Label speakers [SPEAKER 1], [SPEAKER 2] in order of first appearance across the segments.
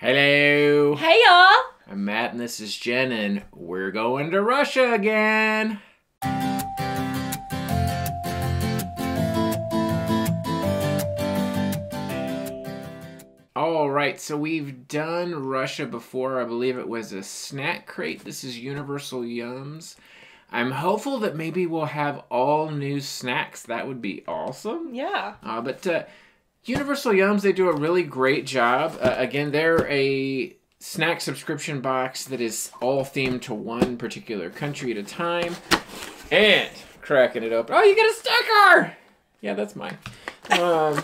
[SPEAKER 1] Hello.
[SPEAKER 2] Hey y'all!
[SPEAKER 1] I'm Matt and this is Jenn and we're going to Russia again. All right, so we've done Russia before. I believe it was a SnackCrate. This is Universal Yums. I'm hopeful that maybe we'll have all new snacks. That would be awesome.
[SPEAKER 2] Yeah.
[SPEAKER 1] Uh, but uh, Universal Yums, they do a really great job. Uh, again, they're a snack subscription box that is all themed to one particular country at a time. And cracking it open. Oh, you get a sticker! Yeah, that's mine. Um,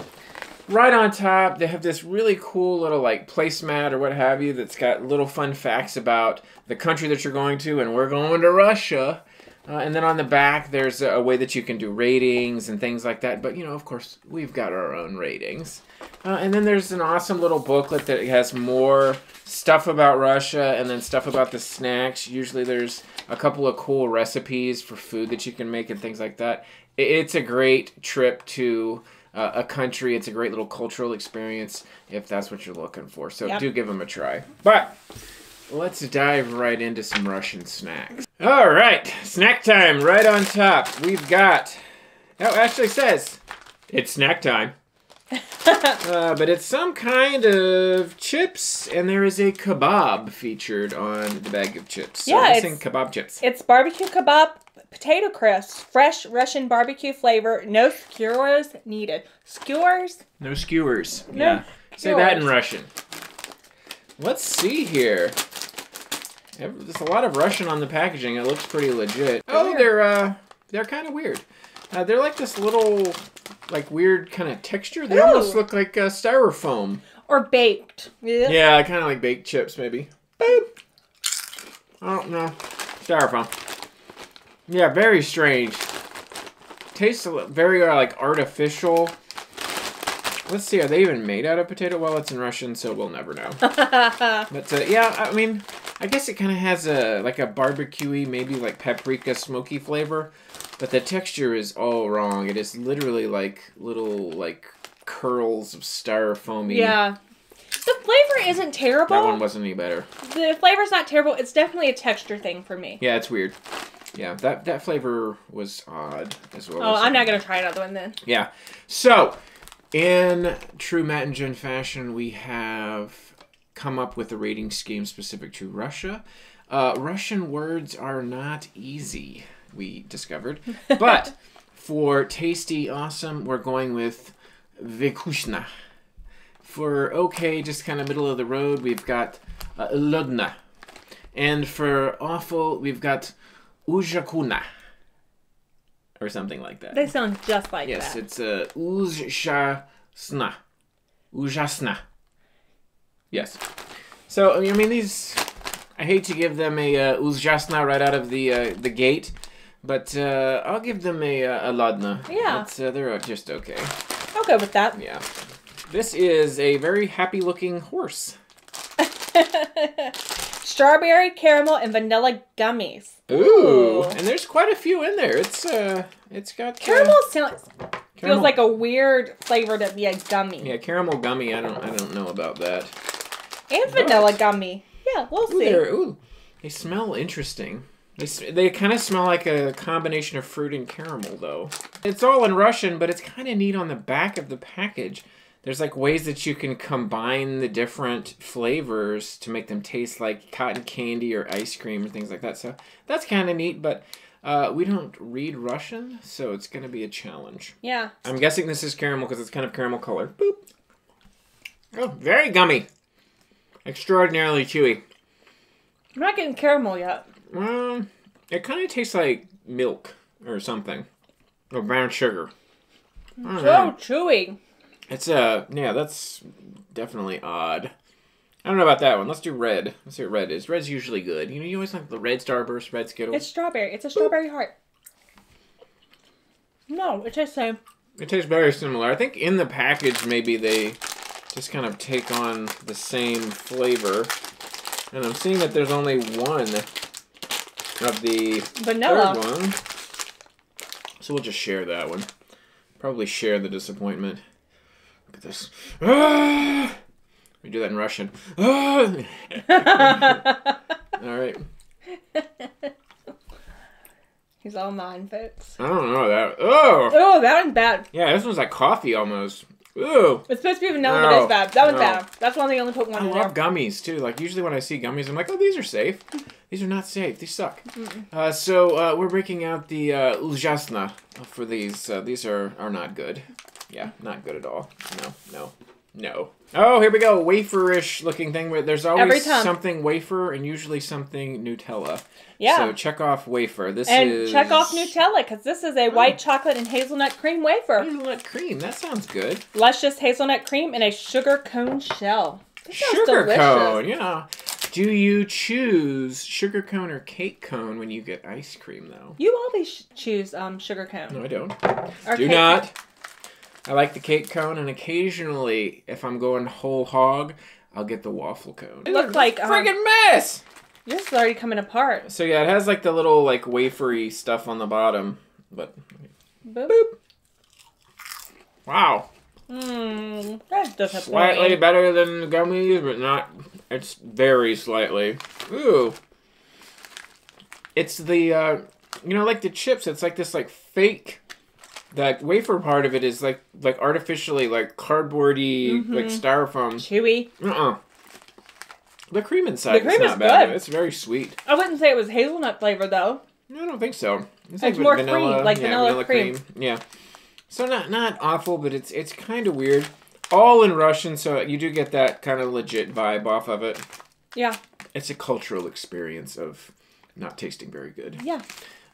[SPEAKER 1] right on top, they have this really cool little like placemat or what have you that's got little fun facts about the country that you're going to, and we're going to Russia. Uh, and then on the back, there's a, a way that you can do ratings and things like that. But, you know, of course, we've got our own ratings. Uh, and then there's an awesome little booklet that has more stuff about Russia and then stuff about the snacks. Usually there's a couple of cool recipes for food that you can make and things like that. It's a great trip to uh, a country. It's a great little cultural experience if that's what you're looking for. So
[SPEAKER 2] Yep.
[SPEAKER 1] do give them a try. But let's dive right into some Russian snacks. All right, snack time right on top. We've got. Oh, actually says it's snack time. uh, but it's some kind of chips, and there is a kebab featured on the bag of chips. So
[SPEAKER 2] Yeah,
[SPEAKER 1] I'm
[SPEAKER 2] it's-
[SPEAKER 1] kebab chips.
[SPEAKER 2] It's barbecue kebab, potato crisps, fresh Russian barbecue flavor, no skewers needed. Skewers?
[SPEAKER 1] No skewers.
[SPEAKER 2] No
[SPEAKER 1] yeah. Say that in. Russian. Let's see here. There's a lot of Russian on the packaging. It looks pretty legit. Oh,
[SPEAKER 2] weird.
[SPEAKER 1] they're uh, they're kind of weird. Uh, they're like this little, like weird kind of texture. They almost look like uh, styrofoam.
[SPEAKER 2] Or baked. Yeah.
[SPEAKER 1] Yeah, kind of like baked chips, maybe. Boop. I don't know. Styrofoam. Yeah, very strange. Tastes a very uh, like artificial. Let's see, are they even made out of potato? Well, it's in Russian, so we'll never know. But uh, yeah, I mean, I guess it kind of has a like a barbecuey, maybe like paprika, smoky flavor, but the texture is all wrong. It is literally like little like curls of styrofoamy.
[SPEAKER 2] yeah. The flavor isn't terrible.
[SPEAKER 1] That one wasn't any better.
[SPEAKER 2] the flavor's not terrible. It's definitely a texture thing for me.
[SPEAKER 1] Yeah, it's weird. Yeah, that that flavor was odd as well.
[SPEAKER 2] Oh,
[SPEAKER 1] as-
[SPEAKER 2] I'm not gonna try another one then.
[SPEAKER 1] Yeah. So, in true Matt and Jenn fashion, we have come up with a rating scheme specific to Russia. Uh, Russian words are not easy, we discovered. But for tasty, awesome, we're going with Vikushna. For okay, just kind of middle of the road, we've got uh, Lodna. And for awful, we've got Ujakuna. Or something like that.
[SPEAKER 2] They sound just like
[SPEAKER 1] Yes,
[SPEAKER 2] that.
[SPEAKER 1] it's uh, Ujasna. Ujasna. Yes. So I mean these. I hate to give them a uh, Ujasna right out of the uh, the gate, but uh, I'll give them a uh, a Ladna.
[SPEAKER 2] Yeah.
[SPEAKER 1] It's, uh, they're just okay.
[SPEAKER 2] I'll go with that.
[SPEAKER 1] Yeah. This is a very happy looking horse.
[SPEAKER 2] Strawberry, caramel, and vanilla gummies.
[SPEAKER 1] Ooh,
[SPEAKER 2] Ooh.
[SPEAKER 1] and there's quite a few in there. It's uh, it's got uh,
[SPEAKER 2] Caramel sounds
[SPEAKER 1] caramel-
[SPEAKER 2] feels like a weird flavor to be a gummy.
[SPEAKER 1] yeah caramel gummy. I don't I don't know about that.
[SPEAKER 2] And vanilla gummy. Yeah, we'll
[SPEAKER 1] Ooh,
[SPEAKER 2] see.
[SPEAKER 1] ooh, they smell interesting. They, they kind of smell like a combination of fruit and caramel, though. It's all in Russian, but it's kind of neat on the back of the package. There's like ways that you can combine the different flavors to make them taste like cotton candy or ice cream or things like that. So that's kind of neat, but uh, we don't read Russian, so it's going to be a challenge.
[SPEAKER 2] Yeah.
[SPEAKER 1] I'm guessing this is caramel because it's kind of caramel color. Boop. Oh, very gummy. Extraordinarily chewy.
[SPEAKER 2] I'm not getting caramel yet.
[SPEAKER 1] Um, it kind of tastes like milk or something, or brown sugar.
[SPEAKER 2] So
[SPEAKER 1] know.
[SPEAKER 2] chewy.
[SPEAKER 1] It's uh, yeah, that's definitely odd. I don't know about that one. Let's do red. Let's see what red is. Red's usually good. You know, you always like the red Starburst, red Skittles.
[SPEAKER 2] It's strawberry. It's a strawberry heart. No, it tastes same.
[SPEAKER 1] It tastes very similar. I think in the package maybe they just kind of take on the same flavor. And I'm seeing that there's only one of the
[SPEAKER 2] Vanilla.
[SPEAKER 1] third one. So we'll just share that one. Probably share the disappointment. Look at this. Ah! We do that in Russian. All right.
[SPEAKER 2] He's all mine, folks.
[SPEAKER 1] I don't know that. Oh,
[SPEAKER 2] Oh, that one's bad.
[SPEAKER 1] yeah, this one's like coffee almost. Ooh.
[SPEAKER 2] It's supposed to be vanilla,
[SPEAKER 1] No,
[SPEAKER 2] but it's bad. That one's
[SPEAKER 1] no.
[SPEAKER 2] bad. That's one they only put
[SPEAKER 1] I
[SPEAKER 2] one in there.
[SPEAKER 1] love gummies too. Like usually when I see gummies, I'm like, oh, these are safe. These are not safe. These suck. Uh, so uh, we're breaking out the uh, Ujasna for these. Uh, these are are not good. Yeah, not good at all. No, no, no. Oh, here we go. Waferish looking thing. Where there's always
[SPEAKER 2] time.
[SPEAKER 1] something wafer and usually something Nutella.
[SPEAKER 2] Yeah.
[SPEAKER 1] So check off wafer. This
[SPEAKER 2] and
[SPEAKER 1] is
[SPEAKER 2] check off Nutella because this is a white chocolate and hazelnut cream wafer.
[SPEAKER 1] Hazelnut cream. That sounds good.
[SPEAKER 2] Luscious hazelnut cream in a sugar cone shell.
[SPEAKER 1] Sugar
[SPEAKER 2] delicious.
[SPEAKER 1] cone. Yeah. Do you choose sugar cone or cake cone when you get ice cream though?
[SPEAKER 2] You always choose um, sugar cone.
[SPEAKER 1] No, I don't.
[SPEAKER 2] Or
[SPEAKER 1] Do not. I like the cake cone, and occasionally, if I'm going whole hog, I'll get the waffle cone.
[SPEAKER 2] It looked like, a
[SPEAKER 1] friggin' mess.
[SPEAKER 2] This is already coming apart.
[SPEAKER 1] So yeah, it has like the little like wafery stuff on the bottom, but
[SPEAKER 2] Boop.
[SPEAKER 1] wow,
[SPEAKER 2] Mmm, that's disappointing.
[SPEAKER 1] slightly better than the gummies, but not. It's very slightly. Ooh, it's the uh, you know like the chips. It's like this like fake. That wafer part of it is like like artificially like cardboardy like
[SPEAKER 2] Mhm.
[SPEAKER 1] styrofoam.
[SPEAKER 2] Chewy.
[SPEAKER 1] Uh-uh. The cream inside
[SPEAKER 2] The cream
[SPEAKER 1] is
[SPEAKER 2] is
[SPEAKER 1] not bad.
[SPEAKER 2] good.
[SPEAKER 1] It's very sweet.
[SPEAKER 2] I wouldn't say it was hazelnut flavor though.
[SPEAKER 1] No, I don't think so. It's,
[SPEAKER 2] It's more cream, like
[SPEAKER 1] yeah,
[SPEAKER 2] vanilla cream.
[SPEAKER 1] Yeah. So not not awful, but it's it's kind of weird. All in Russian, so you do get that kind of legit vibe off of it.
[SPEAKER 2] Yeah,
[SPEAKER 1] It's a cultural experience of not tasting very good.
[SPEAKER 2] yeah.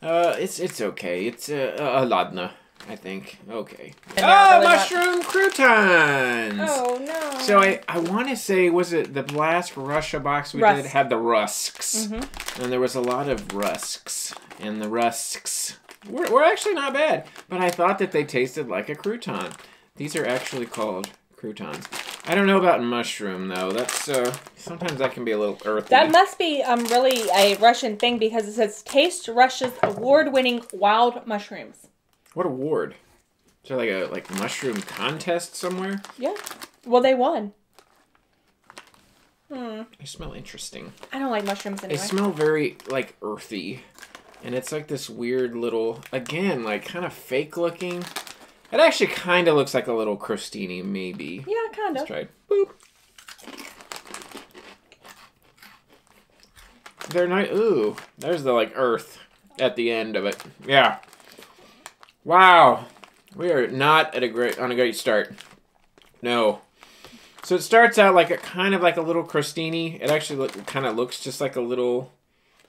[SPEAKER 1] Uh, it's it's okay. It's uh, uh ladna, I think. Okay. Oh,
[SPEAKER 2] they're really not-
[SPEAKER 1] mushroom croutons.
[SPEAKER 2] Oh no.
[SPEAKER 1] So I, I want to say was it the last Russia box we
[SPEAKER 2] Rusk.
[SPEAKER 1] did had the rusks,
[SPEAKER 2] Mhm.
[SPEAKER 1] and there was a lot of rusks, and the rusks were, were actually not bad. But I thought that they tasted like a crouton. These are actually called croutons. I don't know about mushroom though. That's uh, sometimes that can be a little earthy.
[SPEAKER 2] That must be um really a Russian thing because it says Taste Russia's award-winning wild mushrooms.
[SPEAKER 1] What award? Is there like a like mushroom contest somewhere?
[SPEAKER 2] Yeah. Well, they won. Hmm.
[SPEAKER 1] They smell interesting.
[SPEAKER 2] I don't like mushrooms anyway.
[SPEAKER 1] They smell very like earthy, and it's like this weird little again like kind of fake looking. It actually kind of looks like a little crostini, maybe.
[SPEAKER 2] yeah, kind of.
[SPEAKER 1] Let's try. Boop. They're nice. Ooh, there's the like earth at the end of it. Yeah. Wow, we are not at a great on a great start. No. So it starts out like a kind of like a little crostini. It actually look, kind of looks just like a little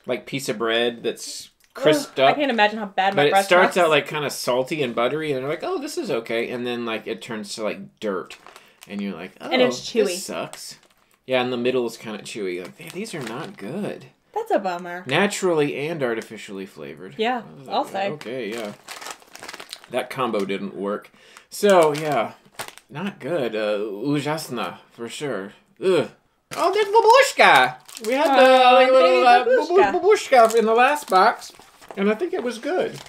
[SPEAKER 1] like piece of bread that's crisped
[SPEAKER 2] Ugh, I can't imagine how bad my
[SPEAKER 1] But it
[SPEAKER 2] breath
[SPEAKER 1] starts
[SPEAKER 2] smells.
[SPEAKER 1] out like kind of salty and buttery, and they're like, "Oh, this is okay," and then like it turns to like dirt, and you're like, "Oh,
[SPEAKER 2] And it's oh, chewy.
[SPEAKER 1] This sucks." Yeah, and the middle is kind of chewy. Like, "Hey, these are not good.
[SPEAKER 2] That's a bummer.
[SPEAKER 1] Naturally and artificially flavored.
[SPEAKER 2] Yeah,
[SPEAKER 1] was
[SPEAKER 2] I'll
[SPEAKER 1] like,
[SPEAKER 2] say.
[SPEAKER 1] Okay, yeah. That combo didn't work. So yeah, not good. Uh, ujasna for sure. Ugh. Oh, there's babushka. We had the
[SPEAKER 2] Oh,
[SPEAKER 1] like, little uh,
[SPEAKER 2] babushka.
[SPEAKER 1] babushka in the last box, and I think it was good.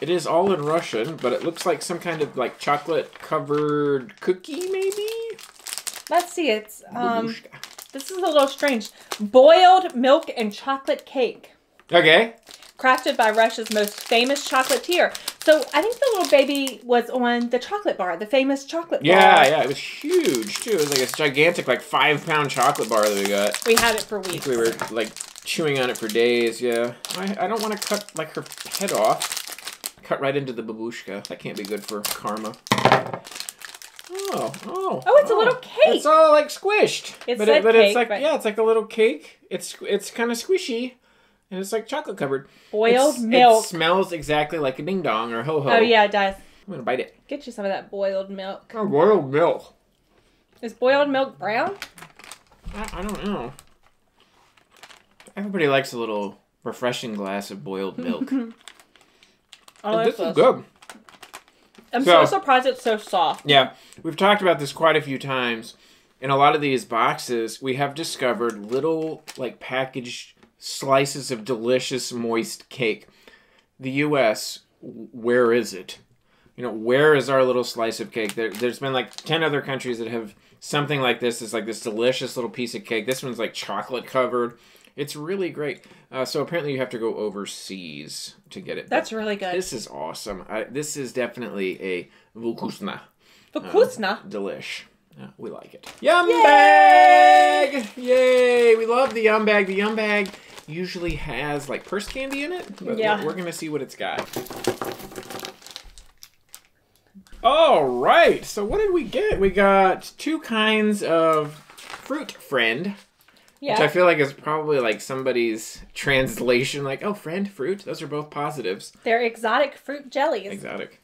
[SPEAKER 1] It is all in Russian, but it looks like some kind of like chocolate covered cookie, maybe.
[SPEAKER 2] Let's see. It's um.
[SPEAKER 1] Babushka.
[SPEAKER 2] This is a little strange. Boiled milk and chocolate cake.
[SPEAKER 1] Okay.
[SPEAKER 2] crafted by Russia's most famous chocolatier. So I think the little baby was on the chocolate bar, the famous chocolate
[SPEAKER 1] Yeah,
[SPEAKER 2] bar.
[SPEAKER 1] yeah, yeah, it was huge too. It was like a gigantic, like five pound chocolate bar that we got.
[SPEAKER 2] We had it for weeks.
[SPEAKER 1] we were like chewing on it for days. Yeah, I, I don't want to cut like her head off. Cut right into the babushka. That can't be good for karma. Oh, oh.
[SPEAKER 2] Oh, it's a oh. little cake.
[SPEAKER 1] It's all like squished.
[SPEAKER 2] It
[SPEAKER 1] but it, but it's like
[SPEAKER 2] but-
[SPEAKER 1] yeah, it's like a little cake. It's it's kind of squishy, and it's like chocolate covered.
[SPEAKER 2] Boiled
[SPEAKER 1] It's-
[SPEAKER 2] milk.
[SPEAKER 1] It smells exactly like a ding dong or ho ho.
[SPEAKER 2] Oh yeah, it does.
[SPEAKER 1] I'm gonna bite it.
[SPEAKER 2] Get you some of that boiled milk.
[SPEAKER 1] Oh, boiled milk.
[SPEAKER 2] Is boiled milk brown?
[SPEAKER 1] I, I don't know. Everybody likes a little refreshing glass of boiled milk. And this
[SPEAKER 2] this
[SPEAKER 1] is good.
[SPEAKER 2] I'm
[SPEAKER 1] So-
[SPEAKER 2] so surprised it's so soft.
[SPEAKER 1] Yeah, we've talked about this quite a few times. In a lot of these boxes, we have discovered little, like, packaged slices of delicious, moist cake. The U.S., where is it? You know, where is our little slice of cake? There, there's been like 10 other countries that have something like this It's like this delicious little piece of cake. This one's like chocolate covered. It's really great. Uh, so apparently you have to go overseas to get it.
[SPEAKER 2] That's really good.
[SPEAKER 1] This is awesome. I, this is definitely a Vukusna
[SPEAKER 2] Vkusna.
[SPEAKER 1] delish. Yeah, we like it. Yum
[SPEAKER 2] Yay!
[SPEAKER 1] bag! Yay! We love the yum bag. The yum bag usually has like purse candy in it. But
[SPEAKER 2] Yeah.
[SPEAKER 1] we're, we're gonna see what it's got. All right. So what did we get? We got two kinds of fruit friend,
[SPEAKER 2] yeah.
[SPEAKER 1] which I feel like is probably like somebody's translation. Like, oh, friend, fruit. Those are both positives.
[SPEAKER 2] They're exotic fruit jellies.
[SPEAKER 1] Exotic.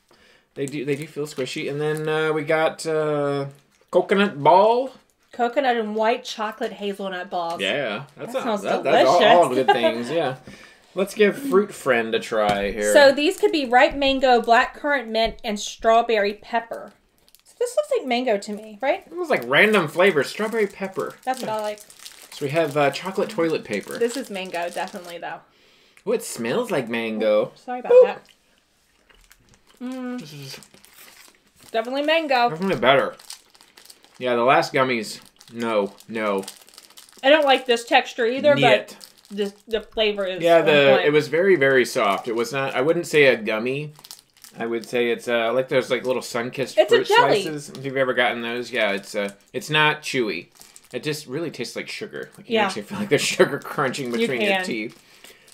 [SPEAKER 1] They do. They do feel squishy. And then uh, we got uh, coconut ball.
[SPEAKER 2] Coconut and white chocolate hazelnut balls.
[SPEAKER 1] Yeah, that's
[SPEAKER 2] That
[SPEAKER 1] a-
[SPEAKER 2] sounds
[SPEAKER 1] that- that's all, all good things. Yeah, let's give fruit friend a try here.
[SPEAKER 2] So these could be ripe mango, black currant mint, and strawberry pepper. So this looks like mango to me, right?
[SPEAKER 1] it was like random flavors, strawberry pepper.
[SPEAKER 2] That's what I like.
[SPEAKER 1] So we have uh, chocolate toilet paper.
[SPEAKER 2] This is mango, definitely though.
[SPEAKER 1] Oh, it smells like mango.
[SPEAKER 2] Sorry about
[SPEAKER 1] Boop.
[SPEAKER 2] that. Mm,
[SPEAKER 1] This is
[SPEAKER 2] definitely mango.
[SPEAKER 1] definitely better. Yeah, the last gummies. No, no.
[SPEAKER 2] I don't like this texture either, but the the flavor is.
[SPEAKER 1] Yeah, the it was very very soft. It was not. I wouldn't say a gummy. I would say it's uh like those like little Sunkist
[SPEAKER 2] It's a
[SPEAKER 1] fruit slices. If you've ever gotten those, yeah, it's uh it's not chewy. It just really tastes like sugar. Like you
[SPEAKER 2] Yeah.
[SPEAKER 1] actually feel like there's sugar crunching between your
[SPEAKER 2] can.
[SPEAKER 1] teeth.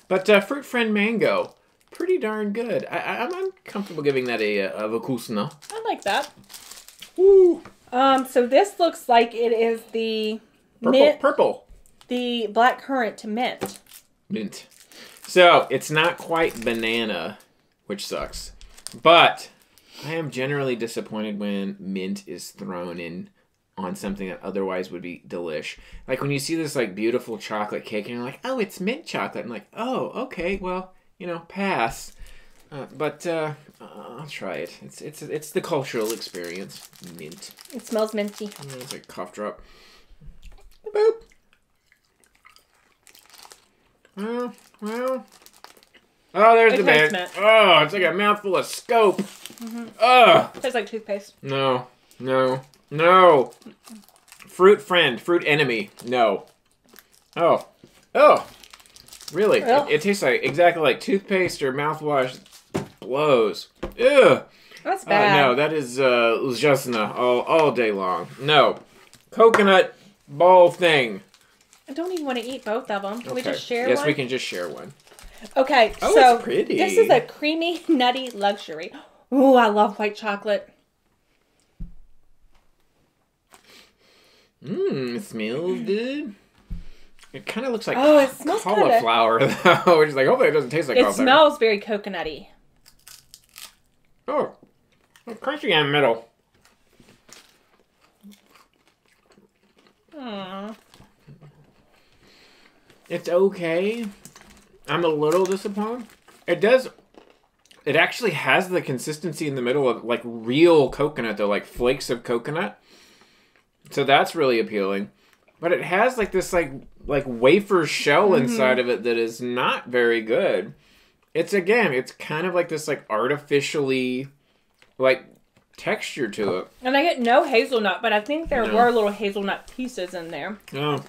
[SPEAKER 1] But uh, fruit friend mango, pretty darn good. I, I I'm, I'm comfortable giving that a a vakusna.
[SPEAKER 2] I like that.
[SPEAKER 1] Woo!
[SPEAKER 2] Um, so this looks like it is the
[SPEAKER 1] Purple,
[SPEAKER 2] mint,
[SPEAKER 1] purple
[SPEAKER 2] the black currant to mint.
[SPEAKER 1] mint. So it's not quite banana, which sucks. But I am generally disappointed when mint is thrown in on something that otherwise would be delish. Like when you see this like beautiful chocolate cake and you're like, oh, it's mint chocolate. I'm like, oh, okay, well, you know, pass. Uh, but uh, uh, I'll try it. It's it's it's the cultural experience. Mint.
[SPEAKER 2] It smells minty.
[SPEAKER 1] Oh, It's like cough drop. Boop. Well, well. Oh, there's
[SPEAKER 2] It
[SPEAKER 1] the
[SPEAKER 2] mint.
[SPEAKER 1] Oh, it's like a mouthful of scope. Ugh.
[SPEAKER 2] Tastes like toothpaste.
[SPEAKER 1] No. No. No. Fruit friend. Fruit enemy. No. Oh. Oh. Really? It, it tastes like exactly like toothpaste or mouthwash. Blows. Ugh.
[SPEAKER 2] That's
[SPEAKER 1] Uh,
[SPEAKER 2] bad.
[SPEAKER 1] no, that is uh, Ljusna all, all day long. No. Coconut ball thing.
[SPEAKER 2] I don't even want to eat both of them. Can we just share one?
[SPEAKER 1] yes,
[SPEAKER 2] one?
[SPEAKER 1] we can just share one.
[SPEAKER 2] Okay,
[SPEAKER 1] Oh,
[SPEAKER 2] so
[SPEAKER 1] it's pretty.
[SPEAKER 2] this is a creamy, nutty luxury. Ooh, I love white chocolate.
[SPEAKER 1] Mmm, it smells good. It kind of looks like
[SPEAKER 2] Oh, it smells kinda-
[SPEAKER 1] cauliflower, though. Which is like, hopefully it doesn't taste like
[SPEAKER 2] It
[SPEAKER 1] cauliflower.
[SPEAKER 2] smells very coconutty.
[SPEAKER 1] Oh, it's crunchy in the middle.
[SPEAKER 2] Mm.
[SPEAKER 1] It's okay. I'm a little disappointed. It does. It actually has the consistency in the middle of like real coconut, though, like flakes of coconut. So that's really appealing. But it has like this like like wafer shell inside of it that is not very good. It's again, it's kind of like this like artificially like texture to it.
[SPEAKER 2] And I get no hazelnut, but I think there
[SPEAKER 1] No.
[SPEAKER 2] were little hazelnut pieces in there.
[SPEAKER 1] No,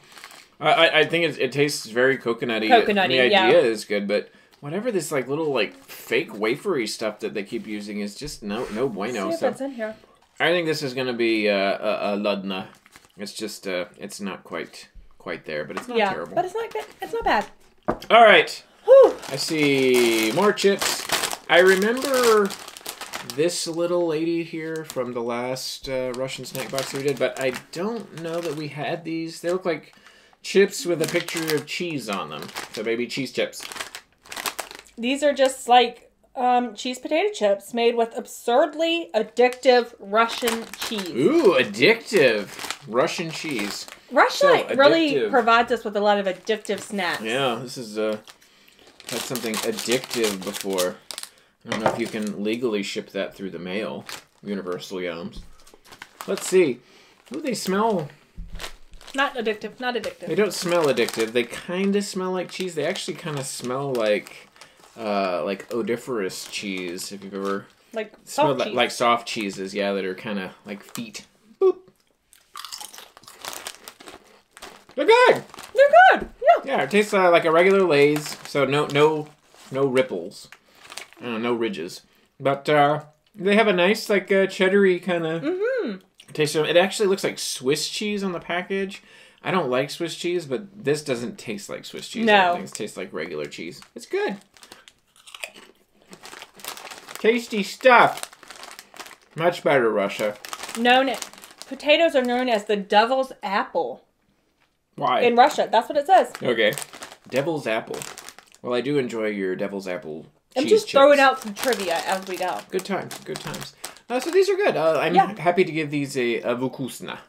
[SPEAKER 1] I I, I think it's, it tastes very coconutty.
[SPEAKER 2] Coconutty,
[SPEAKER 1] The
[SPEAKER 2] yeah.
[SPEAKER 1] idea is good, but whatever this like little like fake wafery stuff that they keep using is just no no bueno.
[SPEAKER 2] See if
[SPEAKER 1] So
[SPEAKER 2] in here.
[SPEAKER 1] I think this is gonna be uh, a, a Ludna. It's just uh, it's not quite quite there, but it's not
[SPEAKER 2] yeah,
[SPEAKER 1] terrible.
[SPEAKER 2] but it's not good. It's not bad.
[SPEAKER 1] All right,
[SPEAKER 2] Whew.
[SPEAKER 1] I see more chips. I remember this little lady here from the last uh, Russian snack box we did, but I don't know that we had these. They look like chips with a picture of cheese on them. So maybe cheese chips.
[SPEAKER 2] These are just like um, cheese potato chips made with absurdly addictive Russian cheese.
[SPEAKER 1] Ooh, addictive Russian cheese.
[SPEAKER 2] Russia
[SPEAKER 1] So
[SPEAKER 2] really provides us with a lot of addictive snacks.
[SPEAKER 1] Yeah, this is uh had something addictive before. I don't know if you can legally ship that through the mail. Universal Yums. Let's see. Ooh, they smell
[SPEAKER 2] Not addictive. Not addictive.
[SPEAKER 1] They don't smell addictive. They kind of smell like cheese. They actually kind of smell like, uh, like odiferous cheese. If you've ever
[SPEAKER 2] Like
[SPEAKER 1] smelled
[SPEAKER 2] soft
[SPEAKER 1] like, like soft cheeses, yeah, that are kind of like feet. Boop. They're good.
[SPEAKER 2] They're good. Yeah.
[SPEAKER 1] Yeah, it tastes uh, like a regular Lay's, so no no no ripples, uh, no ridges, but uh, they have a nice like uh, cheddary kind of
[SPEAKER 2] Mm-hmm.
[SPEAKER 1] taste. to 'em. It actually looks like Swiss cheese on the package. I don't like Swiss cheese, but this doesn't taste like Swiss cheese.
[SPEAKER 2] No.
[SPEAKER 1] It tastes like regular cheese. It's good. Tasty stuff. Much better, Russia.
[SPEAKER 2] Known potatoes are known as the devil's apple
[SPEAKER 1] Why?
[SPEAKER 2] in Russia. That's what it says.
[SPEAKER 1] okay. Devil's apple. Well, I do enjoy your devil's apple.
[SPEAKER 2] I'm
[SPEAKER 1] cheese
[SPEAKER 2] just throwing out some trivia as we go.
[SPEAKER 1] Good times, good times. Uh, so these are good. Uh, I'm
[SPEAKER 2] Yeah.
[SPEAKER 1] happy to give these a, a vukusna.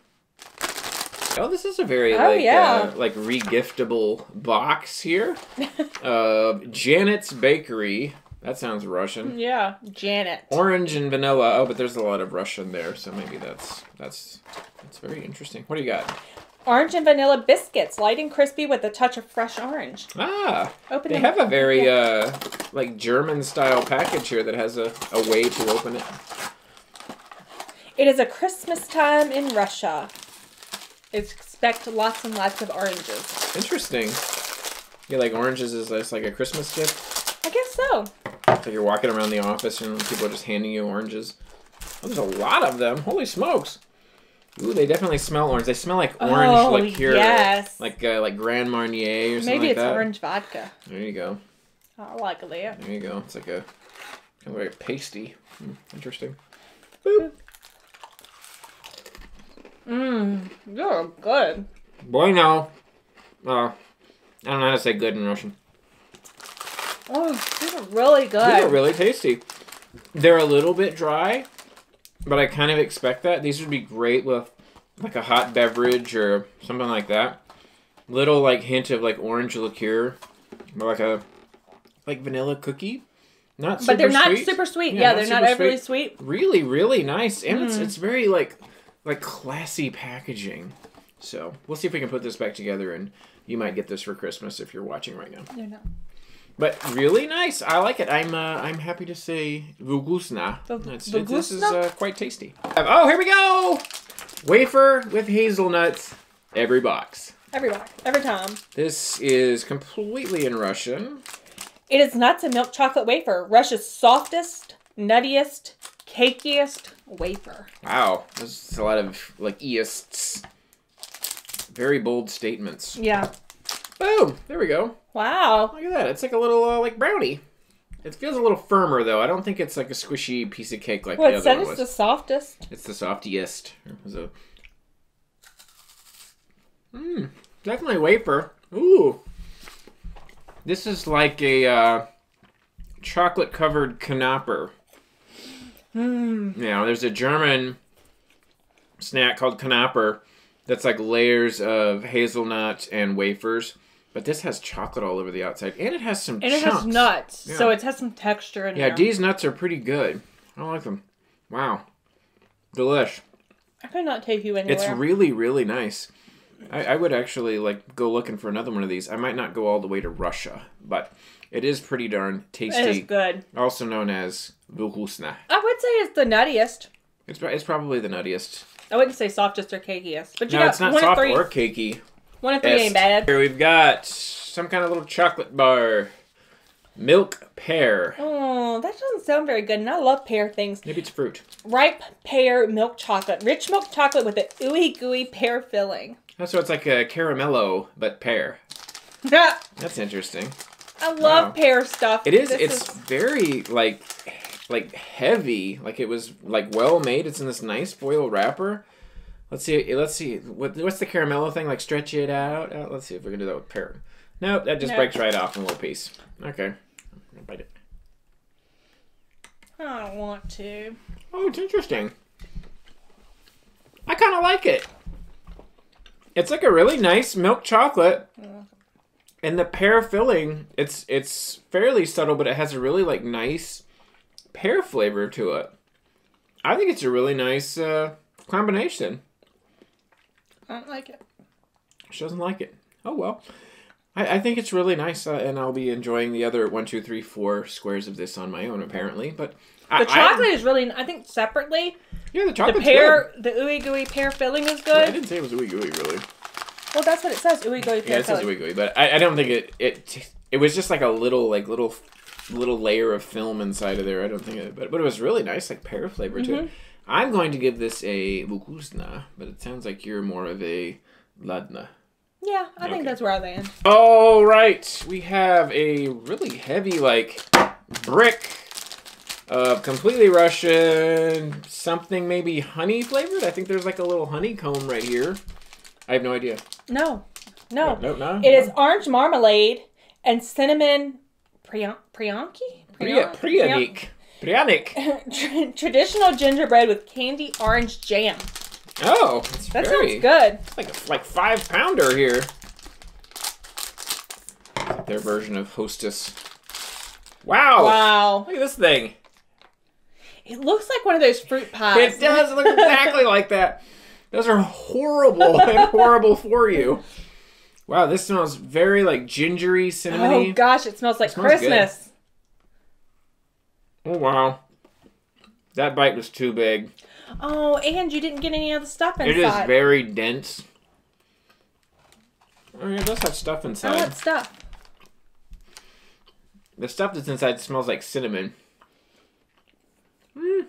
[SPEAKER 1] Oh, this is a very
[SPEAKER 2] Oh,
[SPEAKER 1] like
[SPEAKER 2] yeah.
[SPEAKER 1] uh, like regiftable box here. uh, Janet's Bakery. That sounds Russian.
[SPEAKER 2] Yeah, Janet.
[SPEAKER 1] Orange and vanilla. Oh, but there's a lot of Russian there, so maybe that's that's that's very interesting. What do you got?
[SPEAKER 2] Orange and vanilla biscuits, light and crispy with a touch of fresh orange.
[SPEAKER 1] Ah,
[SPEAKER 2] Open
[SPEAKER 1] they have a very
[SPEAKER 2] Yeah.
[SPEAKER 1] uh like German style package here that has a, a way to open it.
[SPEAKER 2] It is a Christmas time in Russia. Expect lots and lots of oranges.
[SPEAKER 1] Interesting. Yeah, like oranges is just like a Christmas gift.
[SPEAKER 2] I guess so.
[SPEAKER 1] It's like you're walking around the office and people are just handing you oranges. Oh, there's a lot of them. Holy smokes! Ooh, they definitely smell orange. They smell like orange
[SPEAKER 2] Oh,
[SPEAKER 1] liqueur,
[SPEAKER 2] yes.
[SPEAKER 1] like uh, like Grand Marnier or something
[SPEAKER 2] Maybe
[SPEAKER 1] like
[SPEAKER 2] it's
[SPEAKER 1] that.
[SPEAKER 2] orange vodka.
[SPEAKER 1] There you go.
[SPEAKER 2] I like that.
[SPEAKER 1] There you go. It's like a kind of very pasty. Hmm, interesting.
[SPEAKER 2] Mmm, you're good.
[SPEAKER 1] Bueno. Uh, I don't know how to say good in Russian.
[SPEAKER 2] Oh, these are really good.
[SPEAKER 1] These are really tasty. They're a little bit dry, but I kind of expect that. These would be great with like a hot beverage or something like that. Little like hint of like orange liqueur, or like a like vanilla cookie. Not super
[SPEAKER 2] but they're not
[SPEAKER 1] sweet.
[SPEAKER 2] super sweet.
[SPEAKER 1] Yeah,
[SPEAKER 2] Yeah,
[SPEAKER 1] not
[SPEAKER 2] they're not overly sweet.
[SPEAKER 1] Really, really nice, and it's
[SPEAKER 2] Mm.
[SPEAKER 1] it's very like like classy packaging. So we'll see if we can put this back together, and you might get this for Christmas if you're watching right now.
[SPEAKER 2] They're not.
[SPEAKER 1] But really nice. I like it. I'm uh, I'm happy to say vugusna.
[SPEAKER 2] V-
[SPEAKER 1] It's- it- this is uh, quite tasty. Oh, here we go. Wafer with hazelnuts. Every box.
[SPEAKER 2] Every box, every time.
[SPEAKER 1] This is completely in Russian.
[SPEAKER 2] It is nuts and milk chocolate wafer, Russia's softest, nuttiest, cakiest wafer.
[SPEAKER 1] Wow, there's a lot of like eists. Very bold statements.
[SPEAKER 2] Yeah.
[SPEAKER 1] Boom. There we go.
[SPEAKER 2] Wow.
[SPEAKER 1] Look at that. It's like a little uh, like brownie. It feels a little firmer though. I don't think it's like a squishy piece of cake like
[SPEAKER 2] Well,
[SPEAKER 1] the other one
[SPEAKER 2] it's
[SPEAKER 1] was.
[SPEAKER 2] the softest.
[SPEAKER 1] It's the softiest. A. Mmm, definitely wafer. Ooh. This is like a uh, chocolate covered knapper.
[SPEAKER 2] Mmm.
[SPEAKER 1] Yeah, there's a German snack called knapper that's like layers of hazelnut and wafers. But this has chocolate all over the outside, and it has some
[SPEAKER 2] And it
[SPEAKER 1] chunks.
[SPEAKER 2] has nuts,
[SPEAKER 1] Yeah.
[SPEAKER 2] so it has some texture in
[SPEAKER 1] Yeah,
[SPEAKER 2] there.
[SPEAKER 1] these nuts are pretty good. I like them. Wow, delish.
[SPEAKER 2] I could not take you anywhere.
[SPEAKER 1] It's really, really nice. I, I would actually like go looking for another one of these. I might not go all the way to Russia, but it is pretty darn tasty.
[SPEAKER 2] it is good.
[SPEAKER 1] Also known as vukusna.
[SPEAKER 2] I would say it's the nuttiest.
[SPEAKER 1] It's, it's probably the nuttiest.
[SPEAKER 2] I wouldn't say softest or cakiest, but you
[SPEAKER 1] No,
[SPEAKER 2] got
[SPEAKER 1] it's not soft or cakey.
[SPEAKER 2] One of three
[SPEAKER 1] Est.
[SPEAKER 2] ain't bad.
[SPEAKER 1] Here we've got some kind of little chocolate bar. Milk pear.
[SPEAKER 2] Oh, that doesn't sound very good, and I love pear things.
[SPEAKER 1] Maybe it's fruit.
[SPEAKER 2] Ripe pear milk chocolate, rich milk chocolate with an ooey gooey pear filling.
[SPEAKER 1] Oh, so it's like a caramello, but pear. That's interesting.
[SPEAKER 2] I love
[SPEAKER 1] Wow.
[SPEAKER 2] pear stuff.
[SPEAKER 1] It is.
[SPEAKER 2] This
[SPEAKER 1] it's very like, like heavy. Like it was like well made. It's in this nice foil wrapper. Let's see. Let's see. What, what's the caramello thing? Like stretch it out. Uh, let's see if we can do that with pear. Nope, that just
[SPEAKER 2] No.
[SPEAKER 1] breaks right off in a little piece. Okay. Bite it.
[SPEAKER 2] I don't want to.
[SPEAKER 1] Oh, it's interesting. I kind of like it. It's like a really nice milk chocolate, and the pear filling. It's it's fairly subtle, but it has a really like nice pear flavor to it. I think it's a really nice uh, combination.
[SPEAKER 2] I don't like it.
[SPEAKER 1] She doesn't like it. Oh well. I, I think it's really nice, uh, and I'll be enjoying the other one, two, three, four squares of this on my own, apparently. But
[SPEAKER 2] The
[SPEAKER 1] I-
[SPEAKER 2] chocolate is really. I think separately,
[SPEAKER 1] yeah, the
[SPEAKER 2] the
[SPEAKER 1] chocolate's
[SPEAKER 2] pear, the ooey gooey pear filling is
[SPEAKER 1] good. I didn't say it was ooey gooey, really.
[SPEAKER 2] Well, that's what it says. Ooey gooey
[SPEAKER 1] Yeah, it says ooey gooey, but I, I don't think it it it was just like a little like little little layer of film inside of there. I don't think it, but but it was really nice, like pear flavor to
[SPEAKER 2] Mm-hmm.
[SPEAKER 1] it. I'm going to give this a Vukuzna, but it sounds like you're more of a Ladna.
[SPEAKER 2] Yeah, I think that's where I land.
[SPEAKER 1] All right, we have a really heavy like brick of completely Russian something maybe honey flavored. I think there's like a little honeycomb right here. I have no idea.
[SPEAKER 2] No, no.
[SPEAKER 1] no, no.
[SPEAKER 2] It is orange marmalade and cinnamon prion- prionki?
[SPEAKER 1] Priya, Priyanik.
[SPEAKER 2] Traditional gingerbread with candy orange jam.
[SPEAKER 1] Oh,
[SPEAKER 2] That
[SPEAKER 1] very,
[SPEAKER 2] sounds good.
[SPEAKER 1] It's like a like five pounder here. Their version of Hostess. Wow.
[SPEAKER 2] Wow.
[SPEAKER 1] Look at this thing.
[SPEAKER 2] It looks like one of those fruit pies.
[SPEAKER 1] It does look exactly like that. Those are horrible and horrible for you. Wow, this smells very like gingery,
[SPEAKER 2] cinnamon.
[SPEAKER 1] Oh
[SPEAKER 2] gosh, it smells like
[SPEAKER 1] smells good. Oh, wow. That bite was too big.
[SPEAKER 2] Oh, and you didn't get any of the stuff inside.
[SPEAKER 1] It is very dense. Oh, yeah, it does have stuff inside.
[SPEAKER 2] I want stuff.
[SPEAKER 1] The stuff that's inside smells like cinnamon. Mm,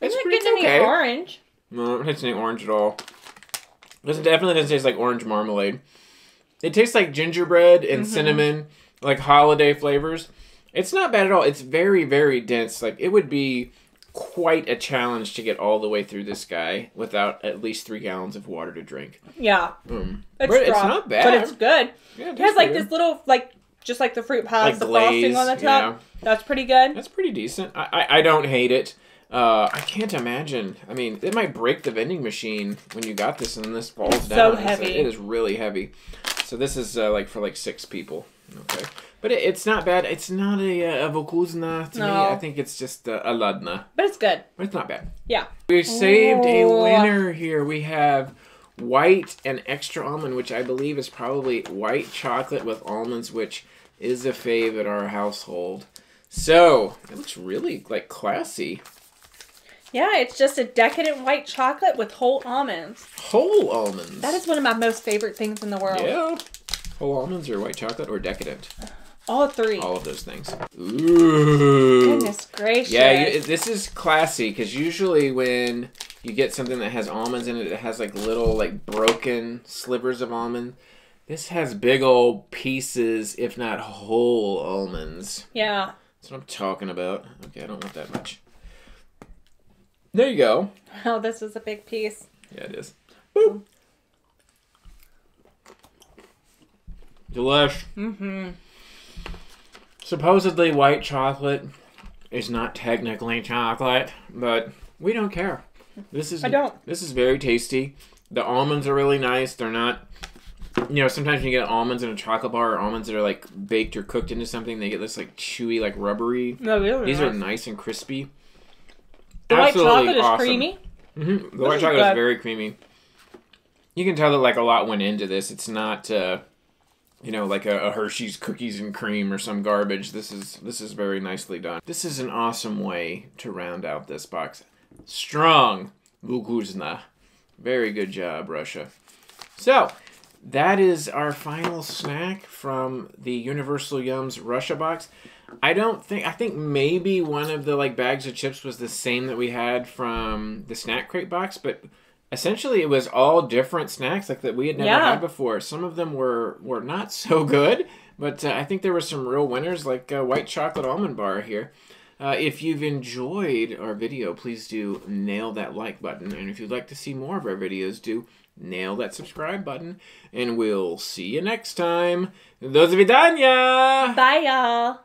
[SPEAKER 1] it's
[SPEAKER 2] it getting
[SPEAKER 1] okay.
[SPEAKER 2] any orange?
[SPEAKER 1] No, it doesn't any orange at all. Doesn't definitely doesn't taste like orange marmalade. It tastes like gingerbread and
[SPEAKER 2] Mm-hmm.
[SPEAKER 1] cinnamon, like holiday flavors. It's not bad at all. It's very very dense. Like it would be quite a challenge to get all the way through this guy without at least three gallons of water to drink.
[SPEAKER 2] Yeah.
[SPEAKER 1] Mm.
[SPEAKER 2] It's
[SPEAKER 1] but it's not bad.
[SPEAKER 2] But it's good.
[SPEAKER 1] Yeah,
[SPEAKER 2] It has like this little, like, just like the fruit pies,
[SPEAKER 1] Like
[SPEAKER 2] the
[SPEAKER 1] glaze,
[SPEAKER 2] frosting on the top.
[SPEAKER 1] yeah.
[SPEAKER 2] That's pretty good.
[SPEAKER 1] That's pretty decent. I, I, I don't hate it. Uh, I can't imagine. I mean, it might break the vending machine when you got this and then this falls
[SPEAKER 2] It's
[SPEAKER 1] down.
[SPEAKER 2] so heavy.
[SPEAKER 1] It is really heavy. So this is uh, like for like six people. Okay. But it, it's not bad. It's not a, uh, a Vokuzna to me. I think it's just a, a Ladna.
[SPEAKER 2] But it's good.
[SPEAKER 1] But it's not bad.
[SPEAKER 2] Yeah.
[SPEAKER 1] We saved a winner here. We have white and extra almond, which I believe is probably white chocolate with almonds, which is a fave at our household. So it looks really like classy.
[SPEAKER 2] Yeah, it's just a decadent white chocolate with whole almonds.
[SPEAKER 1] Whole almonds.
[SPEAKER 2] That is one of my most favorite things in the world.
[SPEAKER 1] yeah. Whole almonds or white chocolate or decadent.
[SPEAKER 2] All three.
[SPEAKER 1] All of those things. Ooh.
[SPEAKER 2] Goodness gracious.
[SPEAKER 1] Yeah, you, this is classy because usually when you get something that has almonds in it, it has like little like broken slivers of almond. This has big old pieces, if not whole almonds.
[SPEAKER 2] yeah.
[SPEAKER 1] That's what I'm talking about. Okay, I don't want that much. There you go.
[SPEAKER 2] Oh, this is a big piece.
[SPEAKER 1] Yeah, it is. Boop. Delish.
[SPEAKER 2] Mm-hmm.
[SPEAKER 1] Supposedly white chocolate is not technically chocolate, but we don't care. This is
[SPEAKER 2] I don't.
[SPEAKER 1] This is very tasty. The almonds are really nice. They're not you know, sometimes when you get almonds in a chocolate bar or almonds that are like baked or cooked into something, they get this like chewy, like rubbery.
[SPEAKER 2] No, really
[SPEAKER 1] These are
[SPEAKER 2] nice.
[SPEAKER 1] nice and crispy.
[SPEAKER 2] The white
[SPEAKER 1] Absolutely
[SPEAKER 2] chocolate is
[SPEAKER 1] awesome.
[SPEAKER 2] creamy.
[SPEAKER 1] hmm The white
[SPEAKER 2] is
[SPEAKER 1] chocolate is very creamy. You can tell that like a lot went into this. It's not, uh, you know, like a, a Hershey's cookies and cream or some garbage. This is this is very nicely done. This is an awesome way to round out this box. Strong Vukuzna. Very good job, Russia. So that is our final snack from the Universal Yums Russia box. I don't think I think maybe one of the like bags of chips was the same that we had from the SnackCrate box, but essentially it was all different snacks like that we had never
[SPEAKER 2] yeah.
[SPEAKER 1] had before. Some of them were were not so good, but uh, I think there were some real winners like uh, white chocolate almond bar here. Uh, if you've enjoyed our video, please do nail that like button. And if you'd like to see more of our videos, do nail that subscribe button. And we'll see you next time. Those of you done, yeah.
[SPEAKER 2] Bye, y'all.